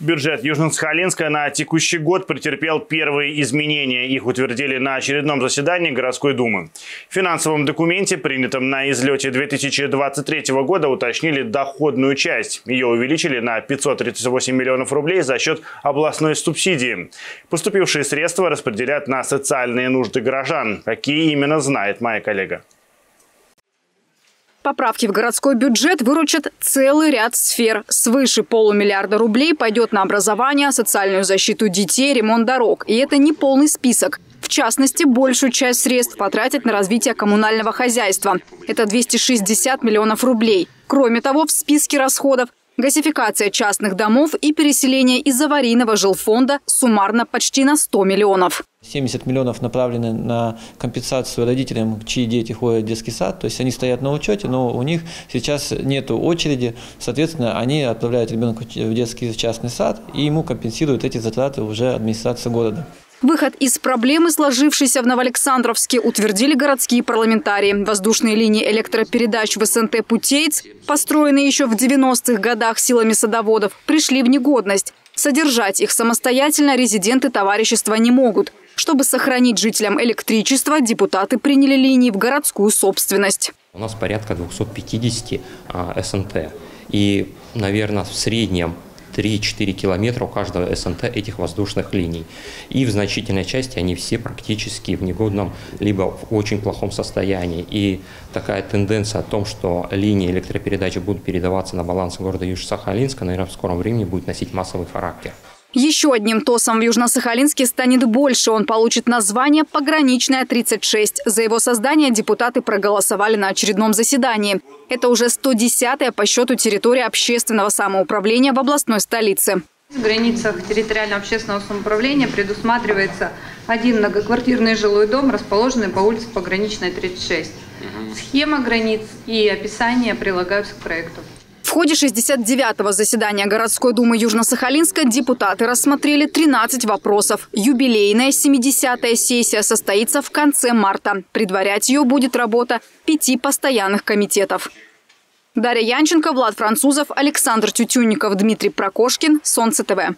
Бюджет Южно-Сахалинска на текущий год претерпел первые изменения. Их утвердили на очередном заседании городской думы. В финансовом документе, принятом на излете 2023 года, уточнили доходную часть. Ее увеличили на 538 миллионов рублей за счет областной субсидии. Поступившие средства распределят на социальные нужды горожан. Какие именно, знает моя коллега. Поправки в городской бюджет выручат целый ряд сфер. Свыше полумиллиарда рублей пойдет на образование, социальную защиту детей, ремонт дорог. И это не полный список. В частности, большую часть средств потратят на развитие коммунального хозяйства. Это 260 миллионов рублей. Кроме того, в списке расходов газификация частных домов и переселение из аварийного жилфонда суммарно почти на 100 миллионов. 70 миллионов направлены на компенсацию родителям, чьи дети ходят в детский сад. То есть они стоят на учете, но у них сейчас нет очереди. Соответственно, они отправляют ребенка в детский частный сад и ему компенсируют эти затраты уже администрация города. Выход из проблемы, сложившейся в Новоалександровске, утвердили городские парламентарии. Воздушные линии электропередач в СНТ «Путейц», построенные еще в 90-х годах силами садоводов, пришли в негодность. Содержать их самостоятельно резиденты товарищества не могут. Чтобы сохранить жителям электричество, депутаты приняли линии в городскую собственность. У нас порядка 250 а, СНТ. И, наверное, в среднем 3-4 километра у каждого СНТ этих воздушных линий. И в значительной части они все практически в негодном, либо в очень плохом состоянии. И такая тенденция о том, что линии электропередачи будут передаваться на баланс города Южно-Сахалинска, наверное, в скором времени будет носить массовый характер. Еще одним ТОСом в Южно-Сахалинске станет больше. Он получит название «Пограничная 36». За его создание депутаты проголосовали на очередном заседании. Это уже 110-я по счету территория общественного самоуправления в областной столице. В границах территориального общественного самоуправления предусматривается один многоквартирный жилой дом, расположенный по улице Пограничная 36. Схема границ и описание прилагаются к проекту. В ходе 69-го заседания городской думы Южно-Сахалинска депутаты рассмотрели 13 вопросов. Юбилейная 70-я сессия состоится в конце марта. Предварять ее будет работа пяти постоянных комитетов. Дарья Янченко, Влад Французов, Александр Тютюнников, Дмитрий Прокошкин. Солнце ТВ.